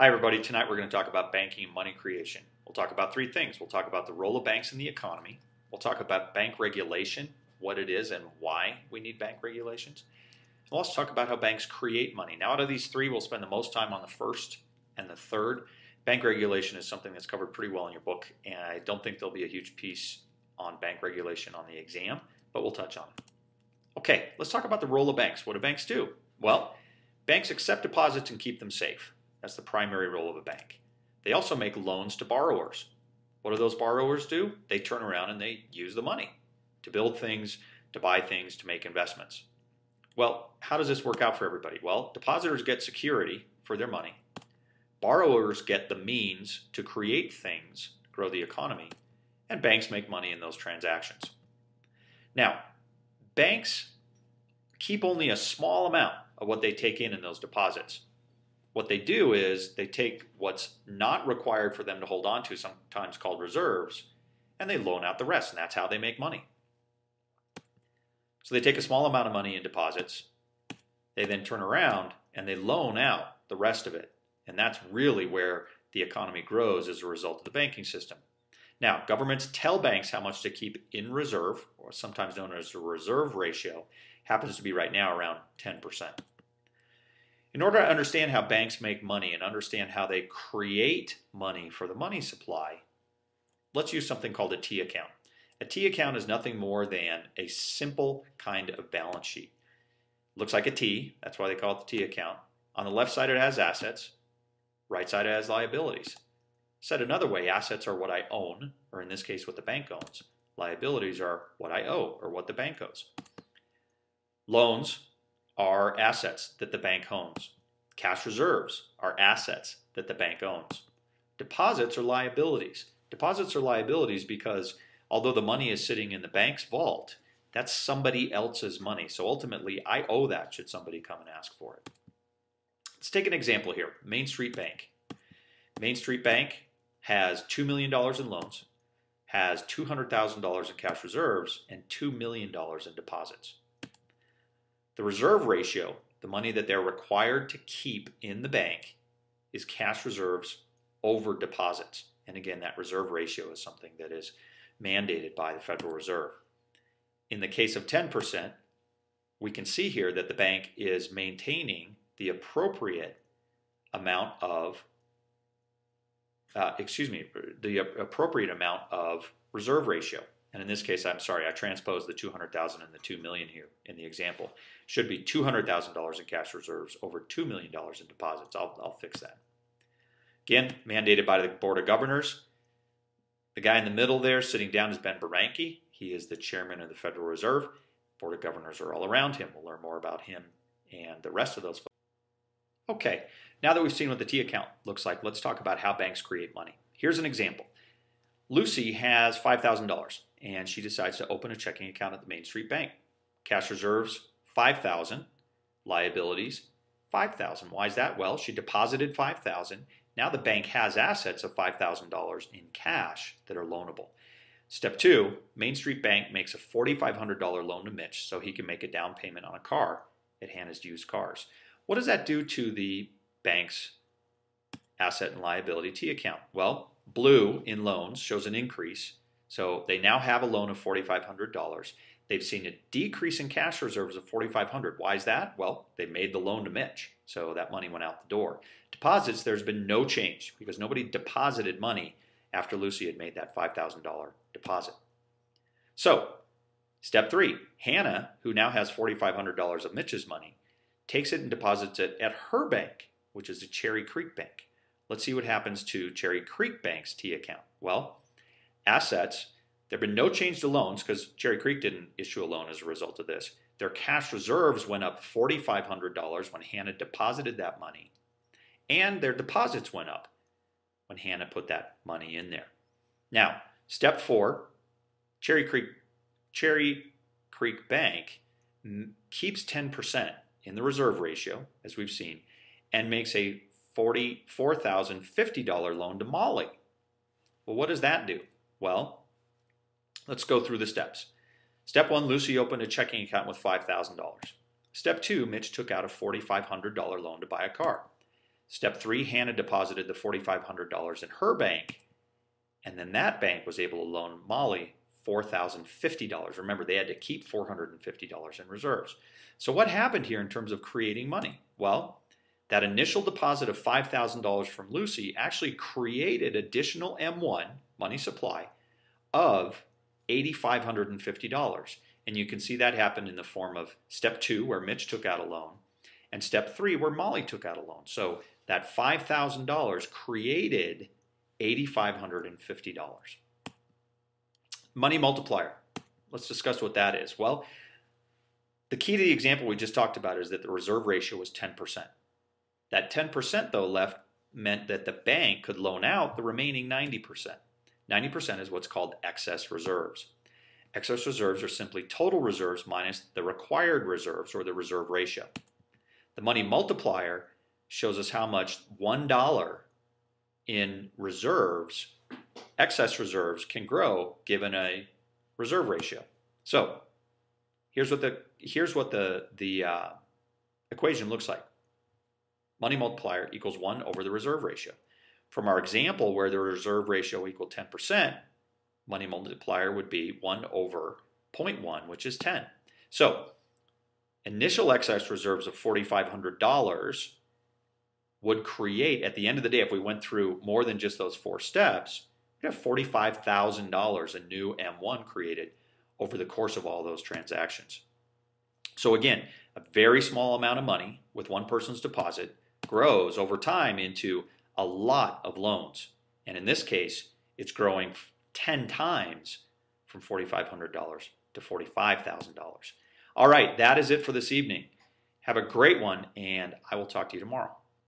Hi, everybody. Tonight we're going to talk about banking and money creation. We'll talk about three things. We'll talk about the role of banks in the economy. We'll talk about bank regulation, what it is and why we need bank regulations. We'll also talk about how banks create money. Now, out of these three, we'll spend the most time on the first and the third. Bank regulation is something that's covered pretty well in your book, and I don't think there'll be a huge piece on bank regulation on the exam, but we'll touch on it. Okay, let's talk about the role of banks. What do banks do? Well, banks accept deposits and keep them safe. That's the primary role of a bank. They also make loans to borrowers. What do those borrowers do? They turn around and they use the money to build things, to buy things, to make investments. Well, how does this work out for everybody? Well, depositors get security for their money. Borrowers get the means to create things, grow the economy, and banks make money in those transactions. Now, banks keep only a small amount of what they take in in those deposits what they do is they take what's not required for them to hold on to, sometimes called reserves, and they loan out the rest, and that's how they make money. So they take a small amount of money in deposits, they then turn around and they loan out the rest of it. And that's really where the economy grows as a result of the banking system. Now, governments tell banks how much to keep in reserve, or sometimes known as the reserve ratio, happens to be right now around 10%. In order to understand how banks make money and understand how they create money for the money supply, let's use something called a T account. A T account is nothing more than a simple kind of balance sheet. Looks like a T, that's why they call it the T account. On the left side, it has assets, right side, it has liabilities. Said another way, assets are what I own, or in this case, what the bank owns. Liabilities are what I owe, or what the bank owes. Loans are assets that the bank owns. Cash reserves are assets that the bank owns. Deposits are liabilities. Deposits are liabilities because although the money is sitting in the bank's vault, that's somebody else's money. So ultimately, I owe that should somebody come and ask for it. Let's take an example here Main Street Bank. Main Street Bank has $2 million in loans, has $200,000 in cash reserves, and $2 million in deposits. The reserve ratio, the money that they're required to keep in the bank, is cash reserves over deposits. And again, that reserve ratio is something that is mandated by the Federal Reserve. In the case of 10%, we can see here that the bank is maintaining the appropriate amount of, uh, excuse me, the appropriate amount of reserve ratio. And in this case, I'm sorry, I transposed the 200,000 and the 2 million here in the example. Should be $200,000 in cash reserves over $2 million in deposits. I'll, I'll fix that. Again, mandated by the Board of Governors. The guy in the middle there sitting down is Ben Bernanke. He is the chairman of the Federal Reserve. Board of Governors are all around him. We'll learn more about him and the rest of those folks. Okay, now that we've seen what the T account looks like, let's talk about how banks create money. Here's an example. Lucy has $5,000 and she decides to open a checking account at the Main Street Bank. Cash reserves 5000 liabilities 5000 Why is that? Well, she deposited 5000 Now the bank has assets of $5,000 in cash that are loanable. Step two, Main Street Bank makes a $4,500 loan to Mitch so he can make a down payment on a car at Hannah's Used Cars. What does that do to the bank's asset and liability T account? Well, blue in loans shows an increase so they now have a loan of $4,500. They've seen a decrease in cash reserves of $4,500. Why is that? Well, they made the loan to Mitch, so that money went out the door. Deposits, there's been no change because nobody deposited money after Lucy had made that $5,000 deposit. So, step three Hannah, who now has $4,500 of Mitch's money, takes it and deposits it at her bank, which is the Cherry Creek Bank. Let's see what happens to Cherry Creek Bank's T account. Well, assets. There have been no change to loans because Cherry Creek didn't issue a loan as a result of this. Their cash reserves went up $4,500 when Hannah deposited that money, and their deposits went up when Hannah put that money in there. Now, step four, Cherry Creek, Cherry Creek Bank keeps 10% in the reserve ratio, as we've seen, and makes a $44,050 loan to Molly. Well, what does that do? Well, let's go through the steps. Step one, Lucy opened a checking account with $5,000. Step two, Mitch took out a $4,500 loan to buy a car. Step three, Hannah deposited the $4,500 in her bank, and then that bank was able to loan Molly $4,050. Remember, they had to keep $450 in reserves. So, what happened here in terms of creating money? Well, that initial deposit of $5,000 from Lucy actually created additional M1 money supply of $8,550. And you can see that happen in the form of step two, where Mitch took out a loan, and step three, where Molly took out a loan. So that $5,000 created $8,550. Money multiplier. Let's discuss what that is. Well, the key to the example we just talked about is that the reserve ratio was 10%. That 10% though left meant that the bank could loan out the remaining 90%. 90% is what's called excess reserves. Excess reserves are simply total reserves minus the required reserves or the reserve ratio. The money multiplier shows us how much $1 in reserves, excess reserves, can grow given a reserve ratio. So here's what the, here's what the, the uh, equation looks like. Money multiplier equals 1 over the reserve ratio. From our example where the reserve ratio equaled 10%, money multiplier would be 1 over 0.1, which is 10. So initial excess reserves of $4,500 would create, at the end of the day, if we went through more than just those four steps, we'd have $45,000 in new M1 created over the course of all those transactions. So again, a very small amount of money with one person's deposit grows over time into a lot of loans. And in this case, it's growing 10 times from $4,500 to $45,000. All right, that is it for this evening. Have a great one, and I will talk to you tomorrow.